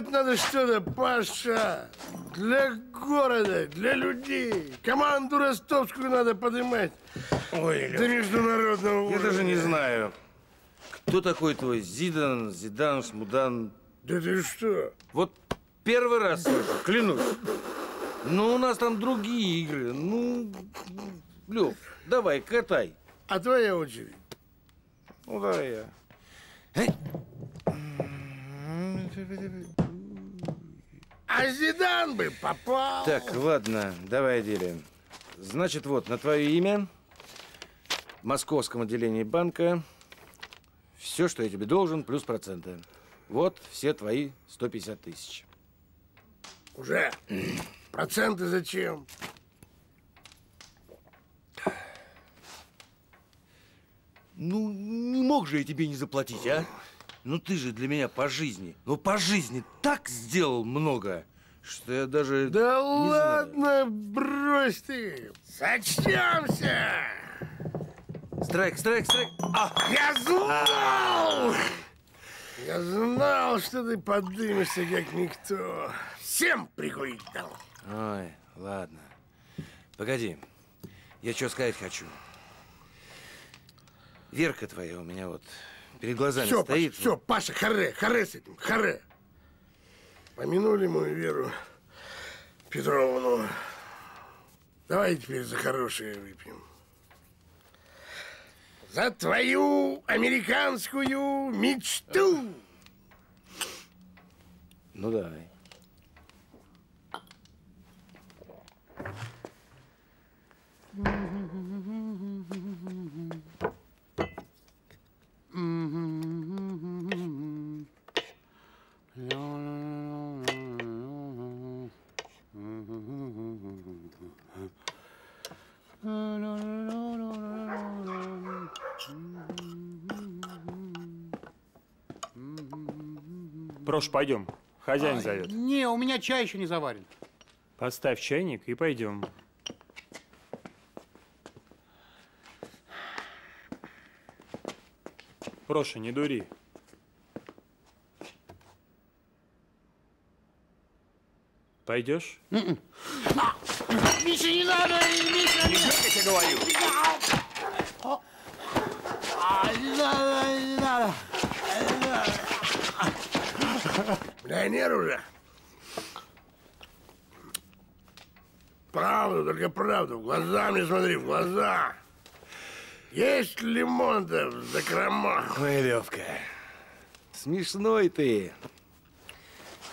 Делать надо что-то, Паша. Для города, для людей. Команду ростовскую надо поднимать. Ой, До международного Я уровня. даже не знаю, кто такой твой Зидан, Зидан, Смудан. Да ты что? Вот первый раз слышу, клянусь. Ну, у нас там другие игры. Ну, Лев, давай, катай. А твоя очередь. Ну, давай я. А Зидан бы попал. Так, ладно, давай делим. Значит, вот, на твое имя в московском отделении банка все, что я тебе должен, плюс проценты. Вот все твои 150 тысяч. Уже? Проценты зачем? Ну, не мог же я тебе не заплатить, а? Ну, ты же для меня по жизни, ну, по жизни так сделал много, что я даже Да не ладно, брось ты. Сочтемся. знаю. Страйк, страйк, страйк. А, Я знал! Я знал, что ты подымешься, как никто. Всем прикурить дал. Ой, ладно. Погоди, я что сказать хочу. Верка твоя у меня вот перед глазами Все, стоит. все, Паша, харе, харе с этим, харе. Помянули мою Веру Петровну. Давай теперь за хорошее выпьем. За твою американскую мечту. Ну, давай. Прошу, пойдем. Хозяин зовет. Не, у меня чай еще не заварен. Поставь чайник и пойдем. Проша, не дури. Пойдешь? Миша, не надо! Миша, не Я тебе говорю. А, не не надо! Миллионер уже. Правду, только правду. В глаза мне смотри, в глаза. Есть лимон-то в закромах. Ой, Левка, смешной ты.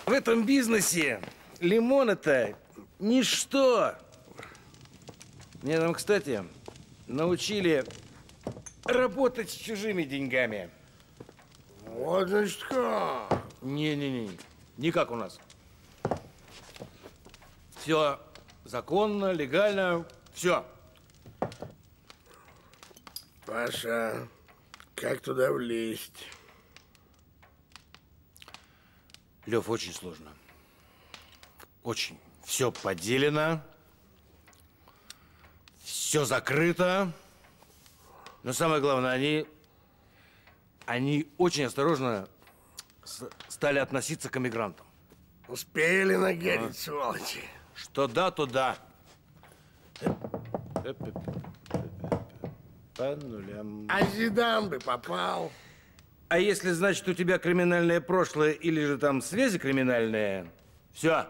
В этом бизнесе лимон это ничто. Мне там, кстати, научили работать с чужими деньгами. Вот значит как. Не-не-не, не как у нас. Все законно, легально, все. Паша, как туда влезть? Лев, очень сложно. Очень. Все поделено. Все закрыто. Но самое главное, они... Они очень осторожно с- стали относиться к эмигрантам. Успели нагадить, сволочи. Что да, то да. По нулям. А Зидан бы попал. А если, значит, у тебя криминальное прошлое или же там связи криминальные, все,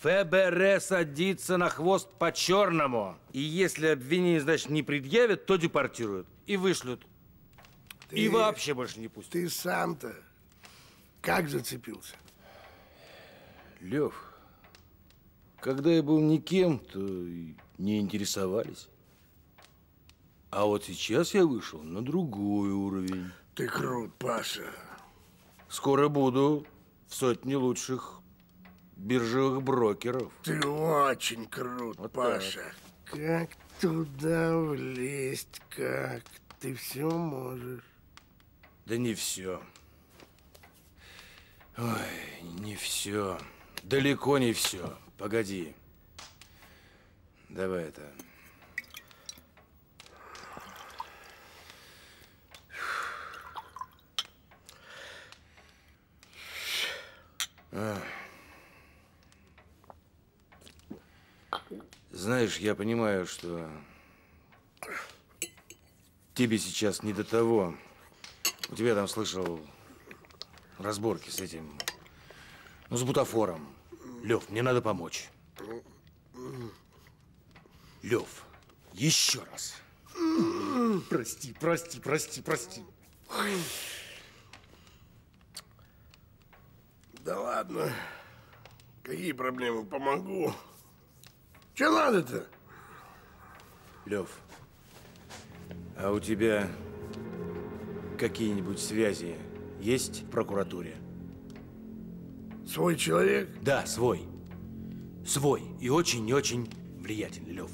ФБР садится на хвост по-черному. И если обвинение, значит, не предъявят, то депортируют и вышлют. И Ты- вообще больше не пустят. Ты сам-то как зацепился? Лев, когда я был никем, то не интересовались. А вот сейчас я вышел на другой уровень. Ты крут, Паша. Скоро буду в сотне лучших биржевых брокеров. Ты очень крут, Вот Паша. Как туда влезть, как? Ты все можешь. Да не все. Ой, не все. Далеко не все. Погоди. Давай это. Знаешь, я понимаю, что тебе сейчас не до того. У тебя там, слышал, разборки с этим, ну, с бутафором. Лев, мне надо помочь. Лев, еще раз. Прости, прости, прости, прости. Да ладно. Какие проблемы? Помогу. Че надо-то? Лев, а у тебя какие-нибудь связи есть в прокуратуре? Свой человек? Да, свой. Свой. И очень-очень влиятельный, Лев.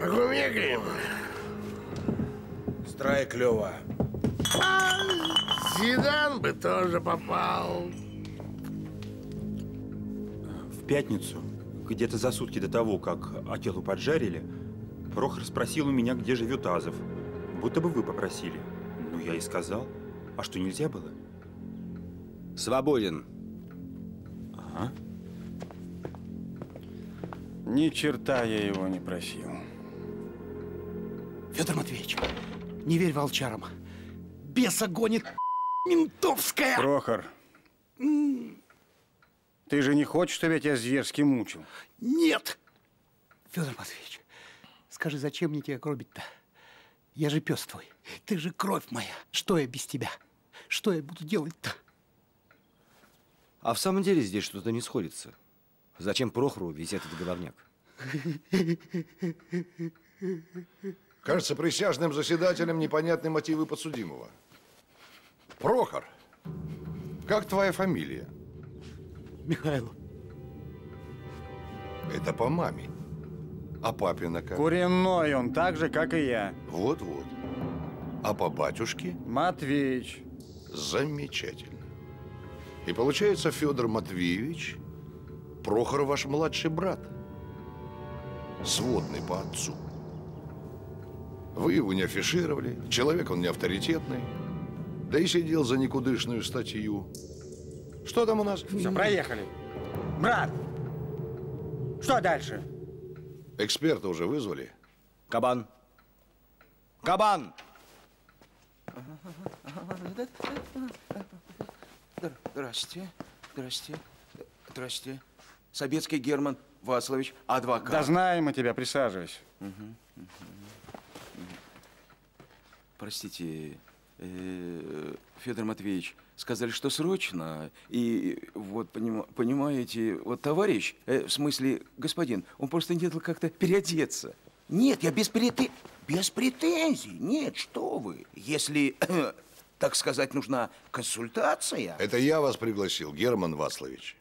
Покумекаем. Страйк Лева. Зидан бы тоже попал. В пятницу, где-то за сутки до того, как Акелу поджарили, Прохор спросил у меня, где живет Азов. Будто бы вы попросили. Ну, я и сказал. А что, нельзя было? Свободен. Ага. Ни черта я его не просил. Федор Матвеевич, не верь волчарам. Беса гонит ментовская. Прохор, ты же не хочешь, чтобы я тебя зверски мучил? Нет. Федор Матвеевич, скажи, зачем мне тебя гробить-то? Я же пес твой. Ты же кровь моя. Что я без тебя? Что я буду делать-то? А в самом деле здесь что-то не сходится. Зачем Прохору весь этот головняк? Кажется, присяжным заседателям непонятны мотивы подсудимого. Прохор, как твоя фамилия? Михайло, Это по маме. А папина как? Куренной он, так же, как и я. Вот-вот. А по батюшке? Матвеич. Замечательно. И получается, Федор Матвеевич, Прохор ваш младший брат. Сводный по отцу. Вы его не афишировали, человек он не авторитетный, да и сидел за никудышную статью. Что там у нас? Все, проехали. Брат, что дальше? Эксперта уже вызвали? Кабан. Кабан! Здрасте, здрасте, здрасте. Советский Герман Вацлович, адвокат. Да знаем мы тебя, присаживайся. Простите, э, Федор Матвеевич, сказали, что срочно. И вот, поним- понимаете, вот товарищ, э, в смысле господин, он просто не дал как-то переодеться. Нет, я без претензий. Без претензий. Нет, что вы. Если, так сказать, нужна консультация... Это я вас пригласил, Герман Васлович.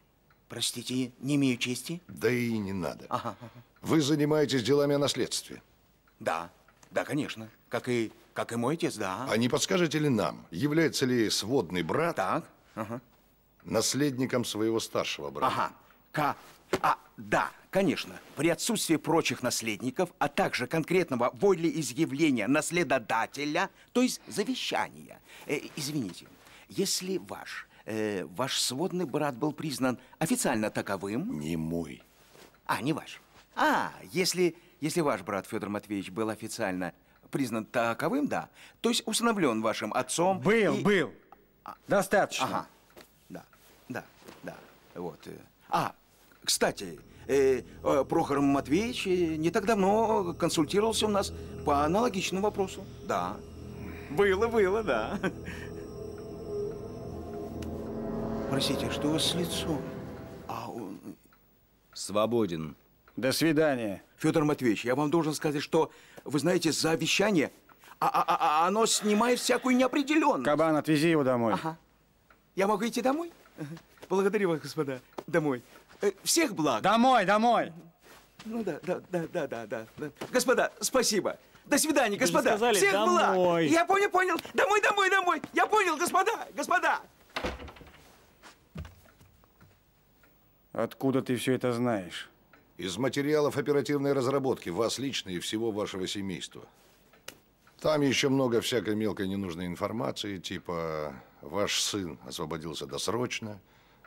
Простите, не имею чести? Да и не надо. Ага, ага. Вы занимаетесь делами о наследстве. Да, да, конечно. Как и, как и мой отец, да. А не подскажете ли нам, является ли сводный брат Так, ага. наследником своего старшего брата? Ага. К... А, да, конечно. При отсутствии прочих наследников, а также конкретного волеизъявления наследодателя, то есть завещания. Э, извините, если ваш, э, ваш сводный брат был признан официально таковым... Не мой. А, не ваш. А, если, если ваш брат Федор Матвеевич был официально признан таковым, да, то есть установлен вашим отцом... Был, и- был. Достаточно. Ага. Да, да, да. Вот. А, кстати, э, э, Прохор Матвеевич э, не так давно консультировался у нас по аналогичному вопросу. Да. Было, было, да. Простите, что у вас с лицом? А, он- Свободен. До свидания. Федор Матвеевич, я вам должен сказать, что, вы знаете, за обещание, а, а- а- а оно снимает всякую неопределенность. Кабан, отвези его домой. Ага. Я могу идти домой? Благодарю вас, господа. Домой. Э, Всех благ. Домой, домой. Ну да, да, да, да, да, да. да. Господа, спасибо. До свидания, господа. сказали, Всех домой. благ. Я понял, понял. Домой, домой, домой. Я понял, господа, господа. Откуда ты все это знаешь? Из материалов оперативной разработки вас лично и всего вашего семейства. Там еще много всякой мелкой ненужной информации, типа ваш сын освободился досрочно,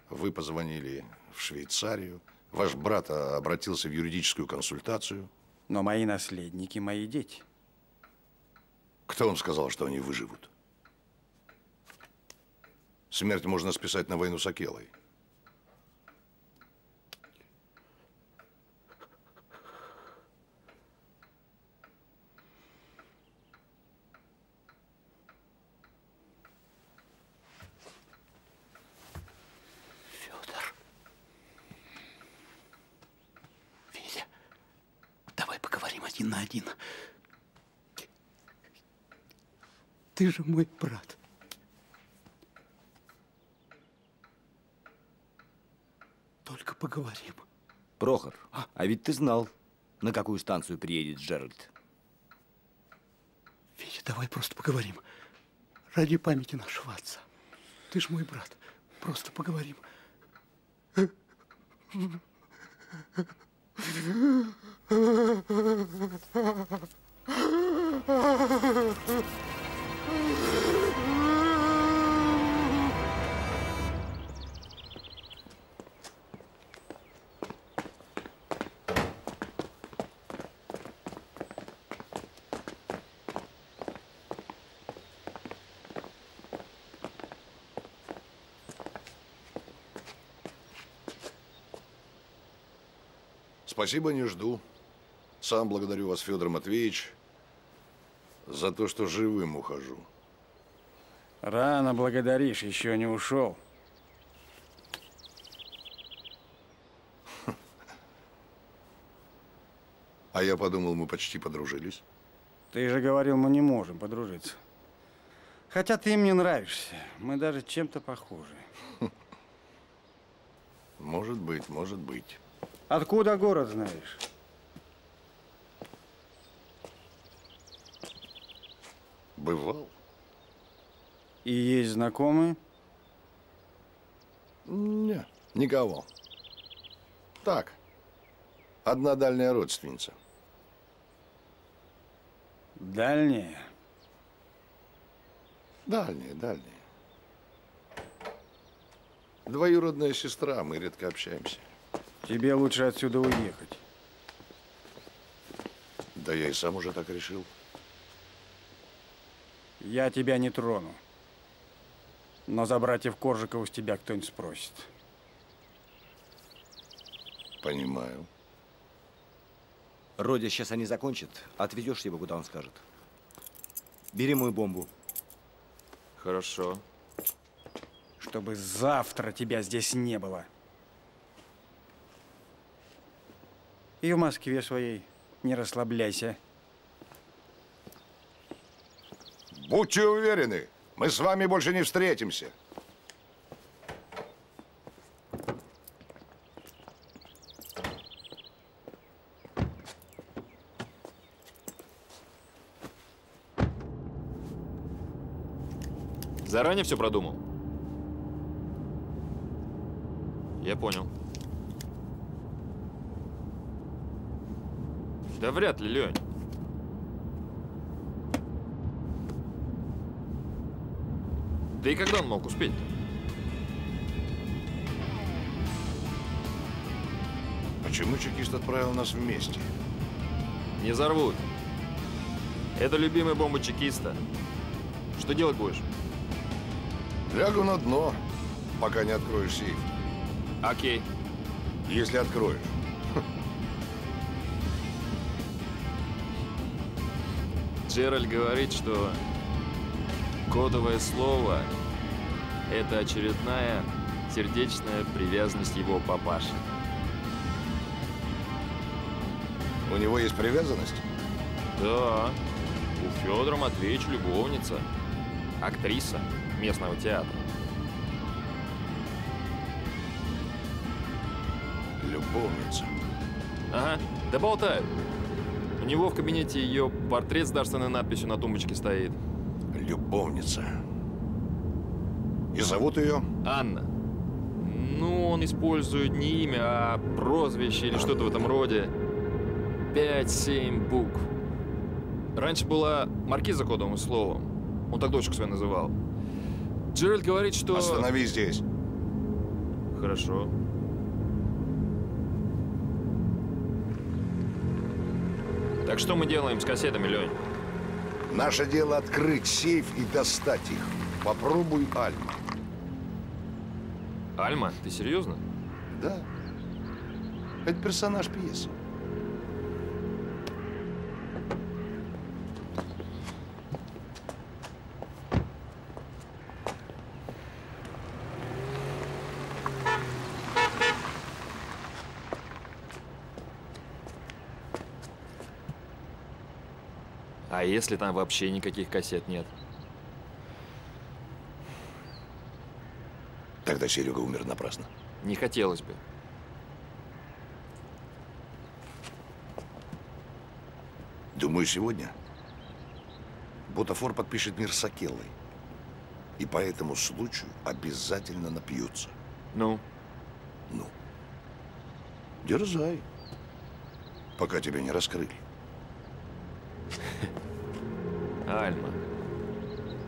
вы позвонили в Швейцарию, ваш брат обратился в юридическую консультацию. Но мои наследники, мои дети. Кто вам сказал, что они выживут? Смерть можно списать на войну с Акелой. Федор. Федя, давай поговорим один на один. Ты же мой брат. Только поговорим. Прохор, а ведь ты знал, на какую станцию приедет Джеральд. Федя, давай просто поговорим. Ради памяти нашего отца. Ты ж мой брат. Просто поговорим. Спасибо, не жду. Сам благодарю вас, Федор Матвеевич, за то, что живым ухожу. Рано благодаришь, еще не ушел. А я подумал, мы почти подружились. Ты же говорил, мы не можем подружиться. Хотя ты мне нравишься. Мы даже чем-то похожи. Может быть, может быть. Откуда город знаешь? Бывал? И есть знакомые? Не, никого. Так, одна дальняя родственница. Дальние? Дальняя, дальняя. Двоюродная сестра, мы редко общаемся. Тебе лучше отсюда уехать. Да я и сам уже так решил. Я тебя не трону. Но за братьев Коржикова с тебя кто-нибудь спросит. Понимаю. Родя, сейчас они закончат, отвезешь его, куда он скажет. Бери мою бомбу. Хорошо. Чтобы завтра тебя здесь не было. И в Москве своей не расслабляйся. Будьте уверены, мы с вами больше не встретимся. Заранее все продумал? Я понял. Да вряд ли, Лень. Да и когда он мог успеть-то? Почему чекист отправил нас вместе? Не взорвут. Это любимая бомба чекиста. Что делать будешь? Лягу на дно, пока не откроешь сейф. Окей. Если откроешь. Джеральд говорит, что кодовое слово – это очередная сердечная привязанность его папаши. У него есть привязанность? Да. У Федора Матвеевича любовница. Актриса местного театра. Любовница. Ага, да болтают. У него в кабинете ее портрет с дарственной надписью на тумбочке стоит. Любовница. И зовут ее? Анна. Ну, он использует не имя, а прозвище или что-то в этом роде. Пять-семь букв. Раньше была маркиза кодовым словом. Он так дочку свою называл. Джеральд говорит, что... Остановись здесь. Хорошо. Так что мы делаем с кассетами, Лень? Наше дело открыть сейф и достать их. Попробуй Альма. Альма, ты серьезно? Да. Это персонаж пьесы. А если там вообще никаких кассет нет? Тогда Серега умер напрасно. Не хотелось бы. Думаю, сегодня Бутафор подпишет мир с Акеллой. И по этому случаю обязательно напьются. Ну? Ну? Дерзай. Пока тебя не раскрыли. Альма.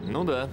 Ну да.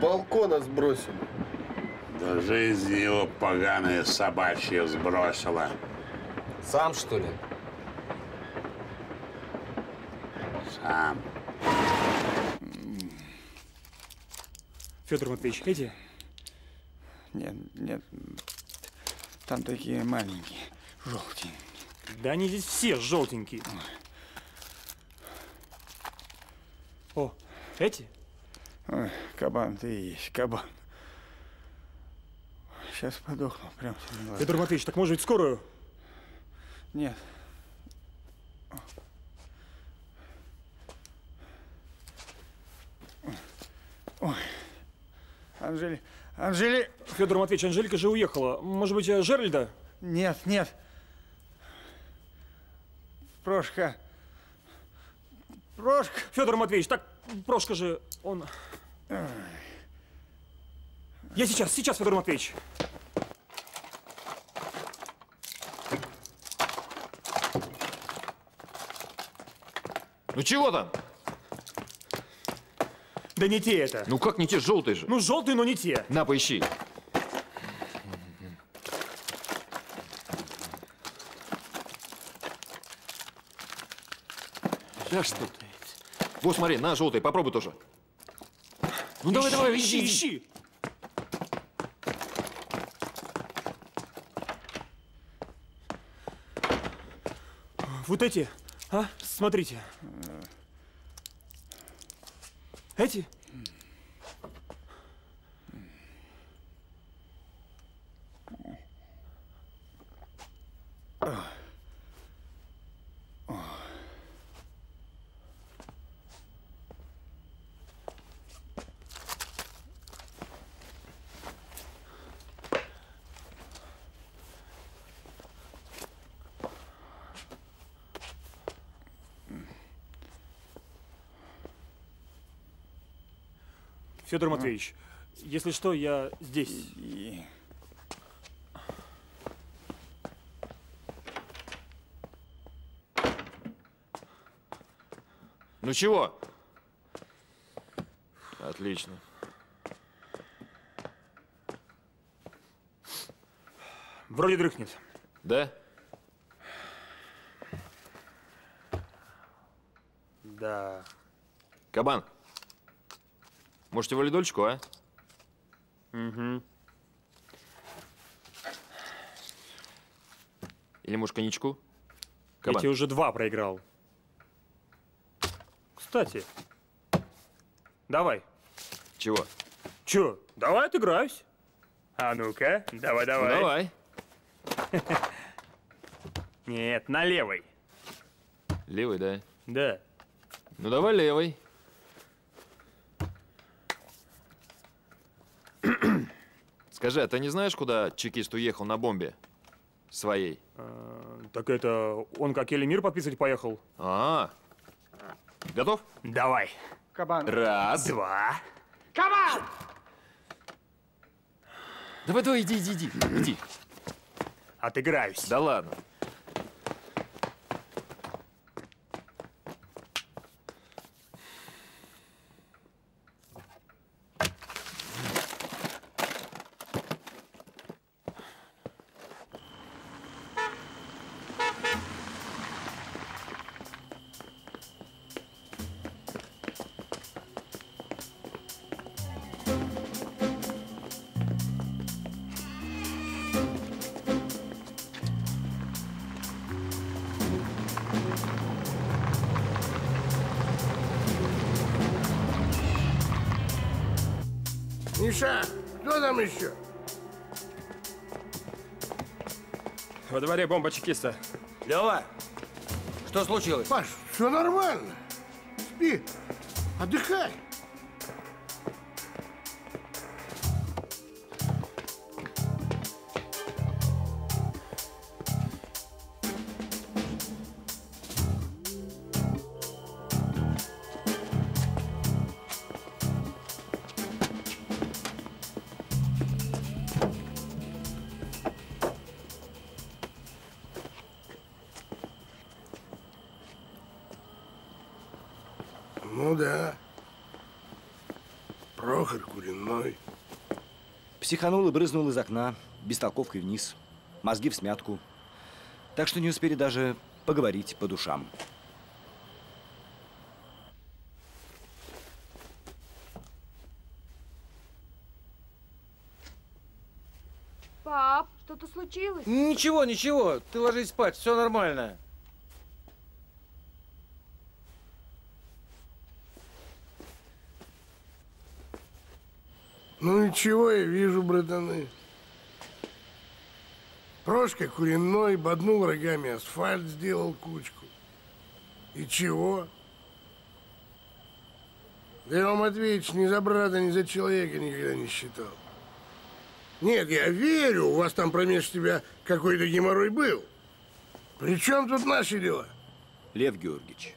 Балкона сбросили. Да жизнь его поганая собачья сбросила. Сам, что ли? Сам. Федор Матвеевич, эти? Нет, нет. Там такие маленькие, желтенькие. Да они здесь все желтенькие. О, эти? Кабан ты и есть, кабан. Сейчас подохну прям. Федор Матвеевич, так может быть скорую? Нет. Ой. Анжели... Анжели... Федор Матвеевич, Анжелика же уехала. Может быть, э, Жеральда? Нет, нет. Прошка. Прошка. Федор Матвеевич, так Прошка же, он... Я сейчас, сейчас, Федор Матвеевич. Ну чего там? Да не те это. Ну как не те, желтые же. Ну, желтые, но не те. На, поищи. Да что ты? Вот смотри, на, желтый, попробуй тоже. Ну давай, давай, ищи, ищи. Вот эти, а? Смотрите. Эти? Федор Матвеевич, если что, я здесь. Ну чего? Отлично. Вроде дрыхнет. Да? Да. Кабан. Можете валидольчику, а? Угу. Или, может, коньячку? Я Кабан. тебе уже два проиграл. Кстати, давай. Чего? Чё, давай отыграюсь. А ну-ка, давай, Ну, давай. давай. Нет, на левой. Левый, да? Да. Ну, давай левый. Скажи, а ты не знаешь, куда чекист уехал на бомбе? Своей. А, так это он как Элемир подписывать поехал. А, готов? Давай. Кабан. Раз. Два. Кабан! Давай, давай, иди, иди, иди, иди. Отыграюсь. Да ладно. Дворе бомба чекиста. Лева, что случилось? Паш, все нормально. Спи, отдыхай. Психанул и брызнул из окна, бестолковкой вниз, мозги в смятку. Так что не успели даже поговорить по душам. Пап, что-то случилось? Ничего, ничего, ты ложись спать, все нормально. Ну ничего, я вижу, братаны. Прошка куриной боднул рогами асфальт, сделал кучку. И чего? Да вам, Матвеевич, ни за брата, ни за человека никогда не считал. Нет, я верю, у вас там промеж тебя какой-то геморрой был. При чем тут наши дела? Лев Георгиевич,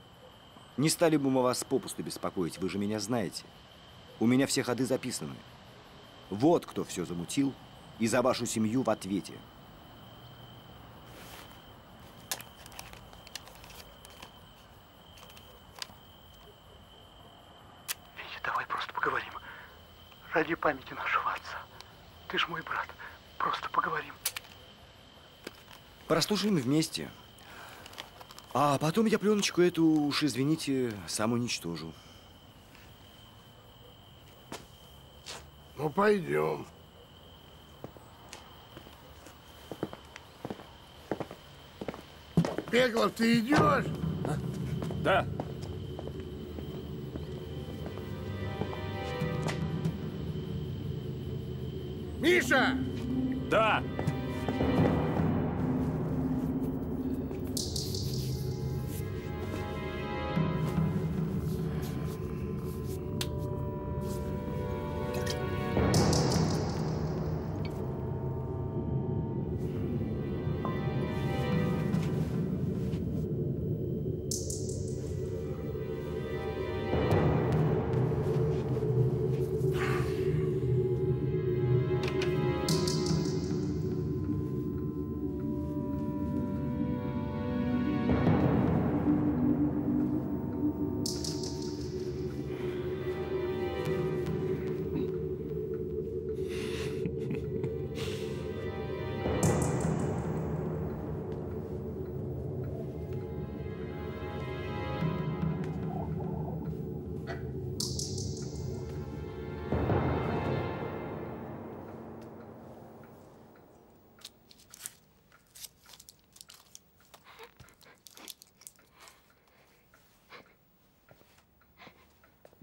не стали бы мы вас попусту беспокоить, вы же меня знаете. У меня все ходы записаны. Вот кто все замутил и за вашу семью в ответе. Витя, давай просто поговорим. Ради памяти нашего отца. Ты ж мой брат. Просто поговорим. Прослушаем вместе. А потом я пленочку эту, уж извините, сам уничтожу. Ну, пойдем. Пеклов, ты идешь? Да. Миша! Да.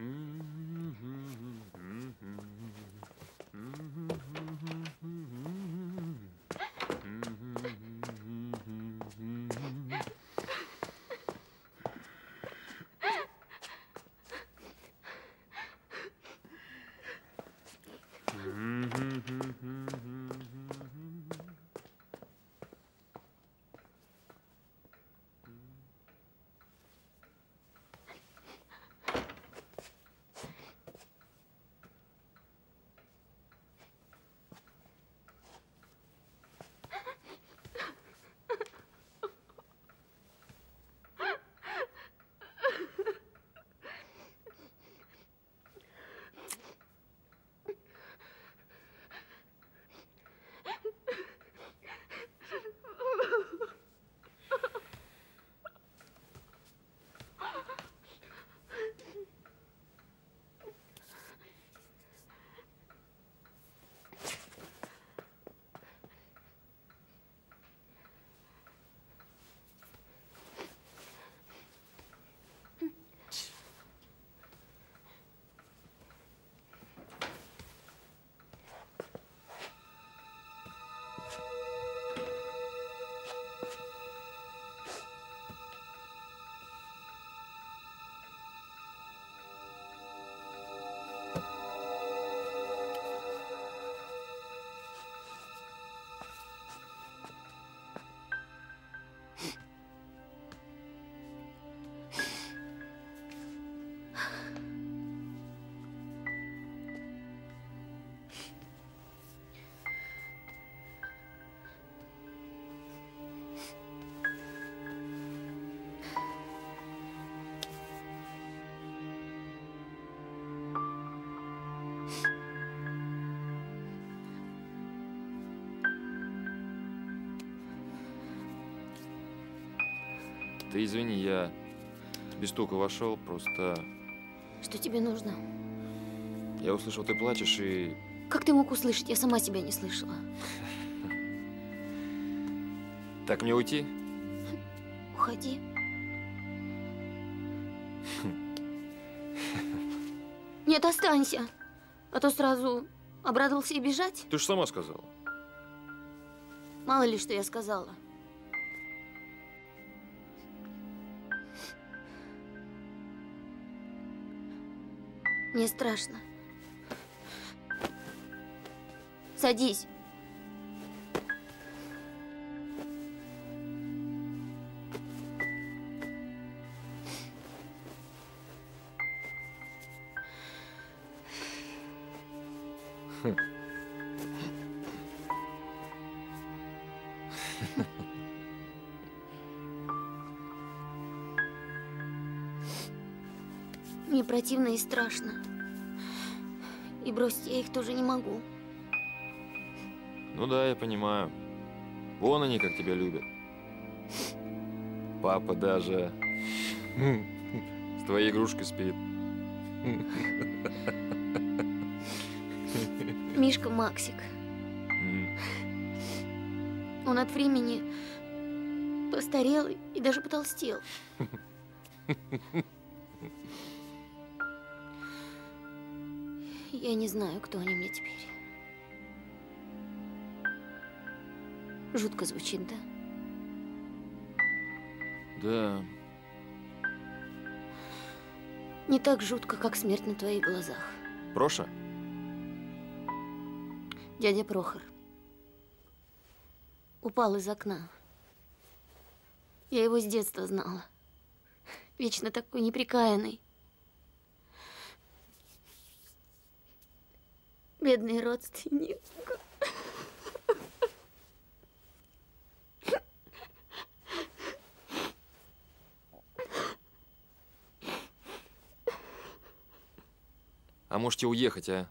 Mm-hmm. Ты извини, я без стука вошел, просто Что тебе нужно? я услышал, ты плачешь, и Как ты мог услышать? Я сама себя не слышала. так мне уйти? Уходи. Нет, останься. А то сразу обрадовался и бежать. Ты же сама сказала. Мало ли, что я сказала. Мне страшно. Садись. Мне противно и страшно. И бросить я их тоже не могу. Ну да, я понимаю. Вон они как тебя любят. Папа даже с твоей игрушкой спит. Мишка Максик. Он от времени постарел и даже потолстел. Я не знаю, кто они мне теперь. Жутко звучит, да? Да, Не так жутко, как смерть на твоих глазах. Проша? Дядя Прохор. Упал из окна. Я его с детства знала. Вечно такой неприкаянный. Бедный родственник. А можете уехать, а?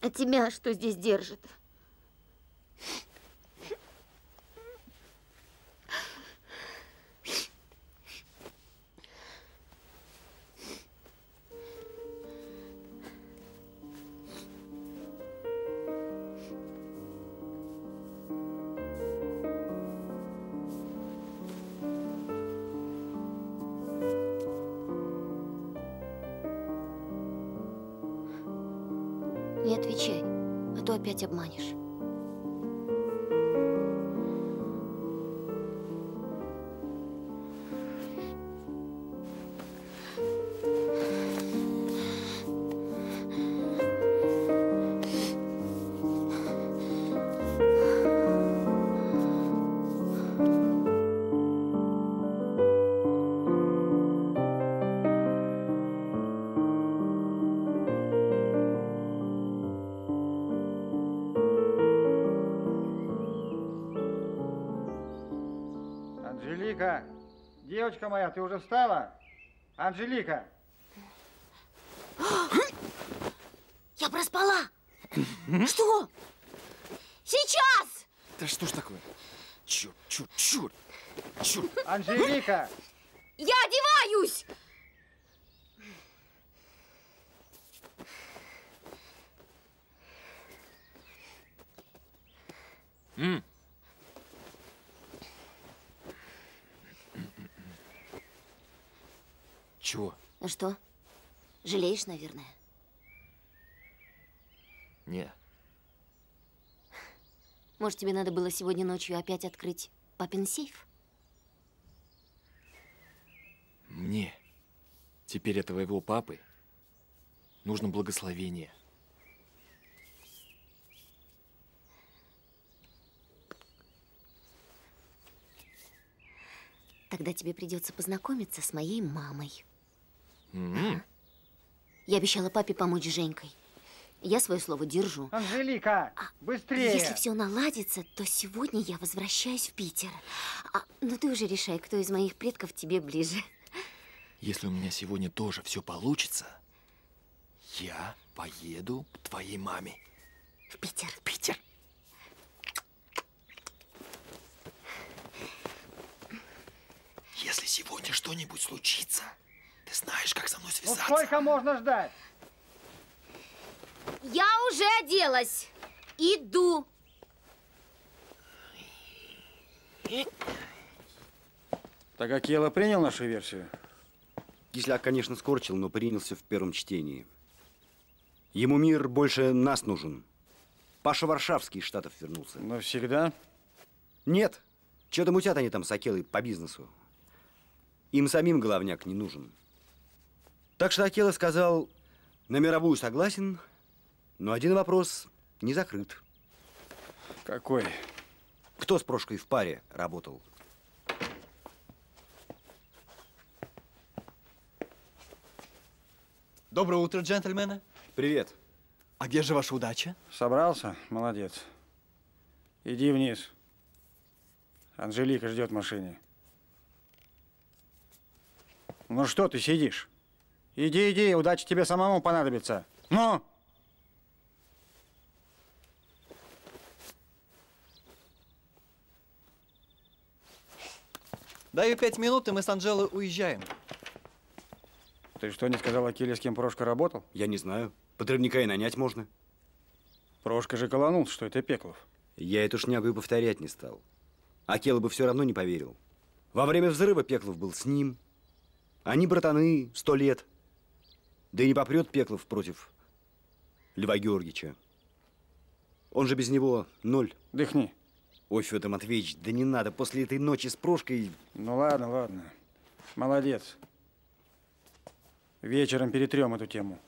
А тебя что здесь держит? Моя, ты уже встала? Анжелика! Я проспала! Что? Сейчас! Да что ж такое? Черт, черт, черт! Черт! Анжелика! Я одеваюсь! М. Чего? Ну что, жалеешь, наверное? Не. Может, тебе надо было сегодня ночью опять открыть папин сейф? Мне. Теперь от твоего папы нужно благословение. Тогда тебе придется познакомиться с моей мамой. Я обещала папе помочь с Женькой. Я свое слово держу. Анжелика, быстрее! Если все наладится, то сегодня я возвращаюсь в Питер. А, ну ты уже решай, кто из моих предков тебе ближе. Если у меня сегодня тоже все получится, я поеду к твоей маме. В Питер. В Питер. Если сегодня что-нибудь случится, ты знаешь, как со мной Ну связаться. сколько можно ждать? Я уже оделась. Иду. Так Акела принял нашу версию? Кисляк, конечно, скорчил, но принялся в первом чтении. Ему мир больше нас нужен. Паша Варшавский из Штатов вернулся. Навсегда? Нет. Что-то мутят они там с Акелой по бизнесу. Им самим головняк не нужен. Так что Акела сказал, на мировую согласен, но один вопрос не закрыт. Какой? Кто с Прошкой в паре работал? Доброе утро, джентльмены. Привет. А где же ваша удача? Собрался? Молодец. Иди вниз. Анжелика ждет в машине. Ну что ты сидишь? Иди, иди, удача тебе самому понадобится. Ну! Даю пять минут, и мы с Анжелой уезжаем. Ты что, не сказал Акиле, с кем Прошка работал? Я не знаю. Подрывника и нанять можно. Прошка же колонул, что это Пеклов. Я эту шнягу и повторять не стал. Акела бы все равно не поверил. Во время взрыва Пеклов был с ним. Они братаны сто лет. Да и не попрет Пеклов против Льва Георгиевича. Он же без него ноль. Дыхни. Ой, Федор Матвеевич, да не надо. После этой ночи с Прошкой... Ну ладно, ладно. Молодец. Вечером перетрем эту тему.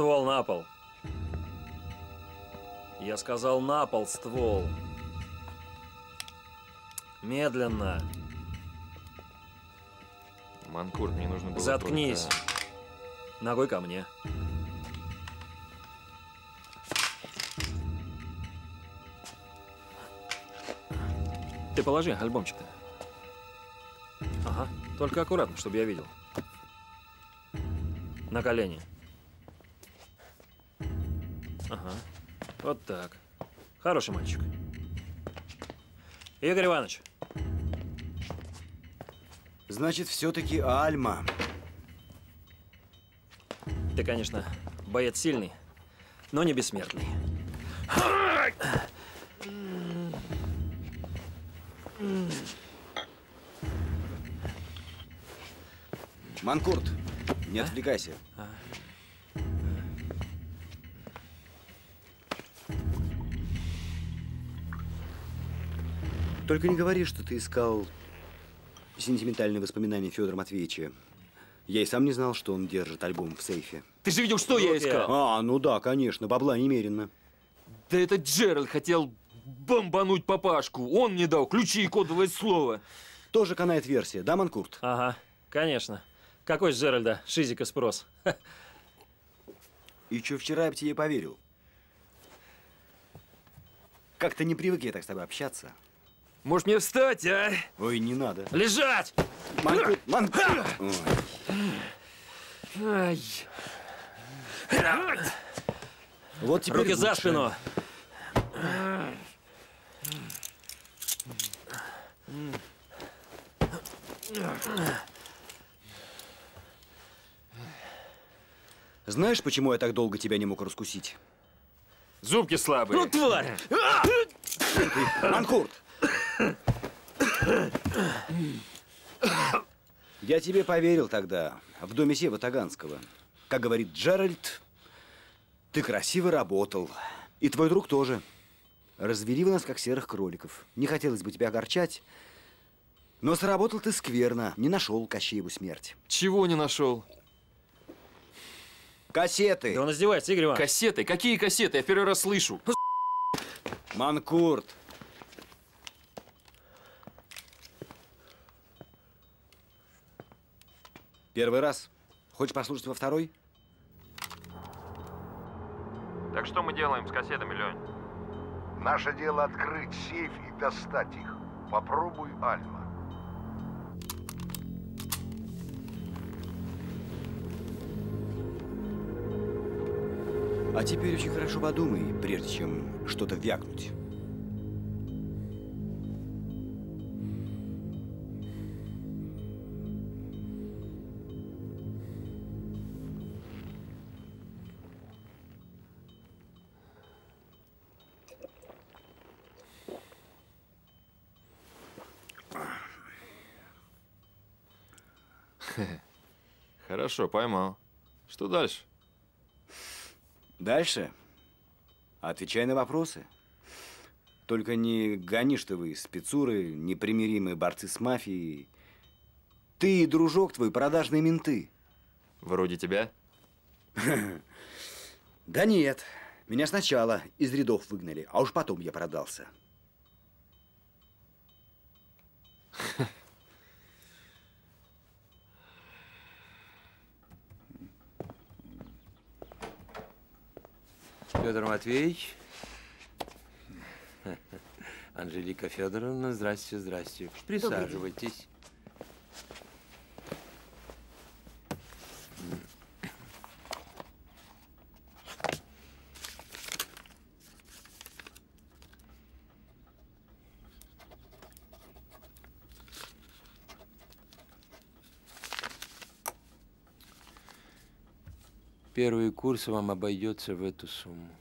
Ствол на пол. Я сказал на пол ствол. Медленно. Манкурт, мне нужно было Заткнись. только- Ногой ко мне. Ты положи альбомчик-то. Ага, только аккуратно, чтобы я видел. На колени. Вот так. Хороший мальчик. Игорь Иванович, Значит, все-таки Альма. ты, конечно, боец сильный, но не бессмертный. Манкурт, не отвлекайся. Только не говори, что ты искал сентиментальные воспоминания Федора Матвеевича. Я и сам не знал, что он держит альбом в сейфе. Ты же видел, что я искал? А, ну да, конечно, бабла немерено. Да этот Джеральд хотел бомбануть папашку. Он мне дал ключи и кодовое слово. Тоже канает версия, да, Манкурт? Ага, конечно. Какой с Джеральда Шизика спрос? И что, вчера я бы тебе поверил. Как-то не привык я так с тобой общаться. Может мне встать, а? Ой, не надо. Лежать! Манкурт, Манкурт! Ой. Ай. Вот теперь Руки за лучше. спину. Знаешь, почему я так долго тебя не мог раскусить? Зубки слабые. Ну, тварь! Манкурт! Я тебе поверил тогда, в доме Сева Таганского. Как говорит Джеральд, ты красиво работал. И твой друг тоже. Развели вы нас, как серых кроликов. Не хотелось бы тебя огорчать, но сработал ты скверно. Не нашел Кощееву смерть. Чего не нашел? Кассеты. Да он издевается, Игорь Иванович. Кассеты? Какие кассеты? Я первый раз слышу. Манкурт. Первый раз. Хочешь послушать во второй? Так что мы делаем с кассетами, Лень? Наше дело открыть сейф и достать их. Попробуй, Альма. А теперь очень хорошо подумай, прежде чем что-то вякнуть. Хорошо, поймал. Что дальше? Дальше. Отвечай на вопросы. Только не гони, что вы спецуры, непримиримые борцы с мафией. Ты и дружок твой продажные менты. Вроде тебя? Да нет. Меня сначала из рядов выгнали, а уж потом я продался. Федор Матвеевич. Анжелика Федоровна, здрасте, здрасте. Присаживайтесь. Первый курс вам обойдется в эту сумму.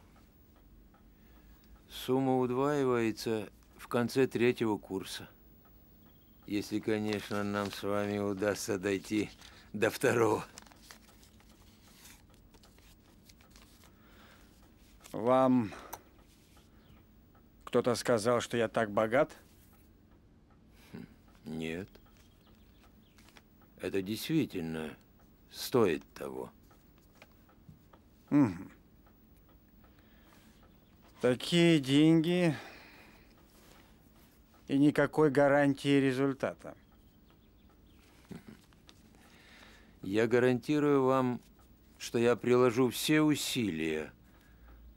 Сумма удваивается в конце третьего курса. Если, конечно, нам с вами удастся дойти до второго. Вам кто-то сказал, что я так богат? Нет. Это действительно стоит того. Мгм. Такие деньги и никакой гарантии результата. Я гарантирую вам, что я приложу все усилия,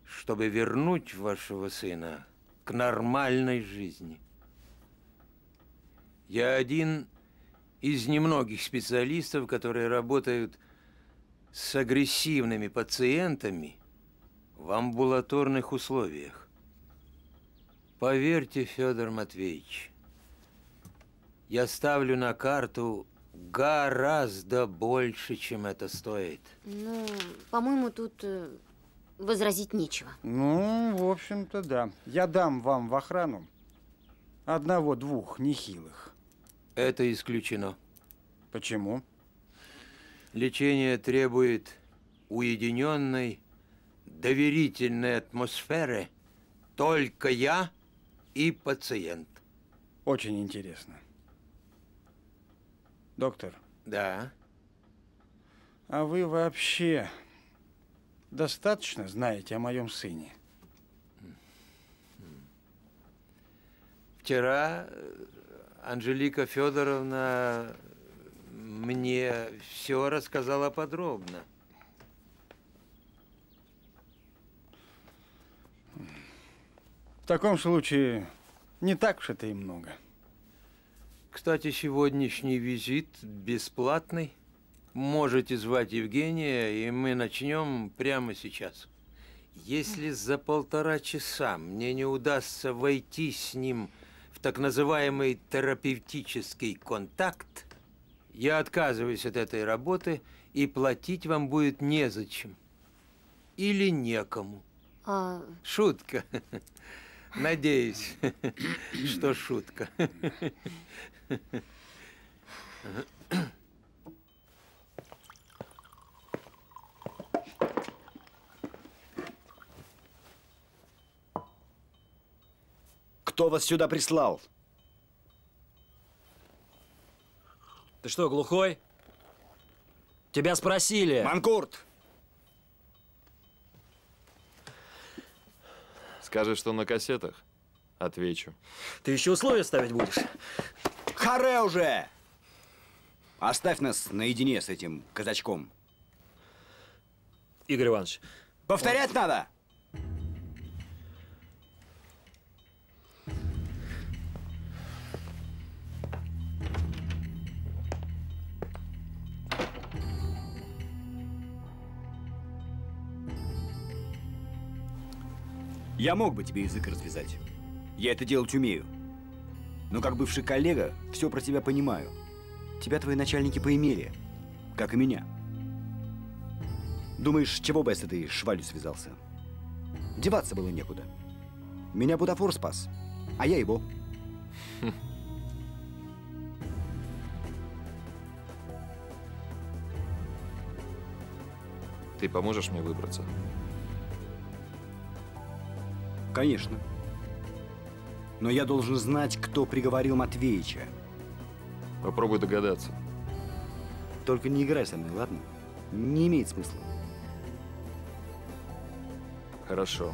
чтобы вернуть вашего сына к нормальной жизни. Я один из немногих специалистов, которые работают с агрессивными пациентами в амбулаторных условиях. Поверьте, Федор Матвеевич, я ставлю на карту гораздо больше, чем это стоит. Ну, по-моему, тут э, возразить нечего. Ну, в общем-то, да. Я дам вам в охрану одного-двух нехилых. Это исключено. Почему? Лечение требует уединенной, доверительной атмосферы. Только я и пациент. Очень интересно. Доктор, Да. а вы вообще достаточно знаете о моем сыне? Вчера э, Анжелика Федоровна мне все рассказала подробно. В таком случае не так уж это и много. Кстати, сегодняшний визит бесплатный. Можете звать Евгения, и мы начнем прямо сейчас. Если за полтора часа мне не удастся войти с ним в так называемый терапевтический контакт, я отказываюсь от этой работы, и платить вам будет незачем. Или некому. А, Шутка. Надеюсь, что шутка. Кто вас сюда прислал? Ты что, глухой? Тебя спросили. Манкурт! Скажешь, что на кассетах? Отвечу. Ты еще условия ставить будешь? Харе уже! Оставь нас наедине с этим казачком. Игорь Иванович. Повторять надо! Я мог бы тебе язык развязать. Я это делать умею. Но как бывший коллега, все про тебя понимаю. Тебя твои начальники поимели, как и меня. Думаешь, чего бы я с этой швалью связался? Деваться было некуда. Меня Бутафор спас, а я его. Ты поможешь мне выбраться? Конечно. Но я должен знать, кто приговорил Матвеича. Попробуй догадаться. Только не играй со мной, ладно? Не имеет смысла. Хорошо.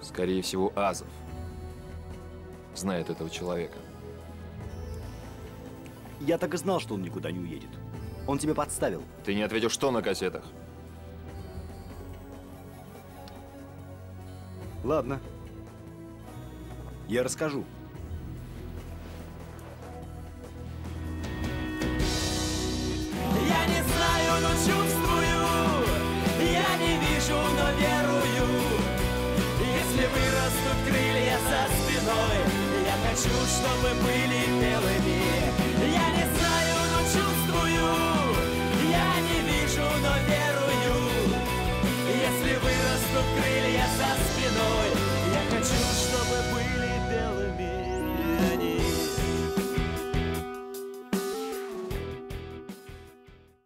Скорее всего, Азов знает этого человека. Я так и знал, что он никуда не уедет. Он тебя подставил. Ты не ответил, что на кассетах? Ладно. Я расскажу.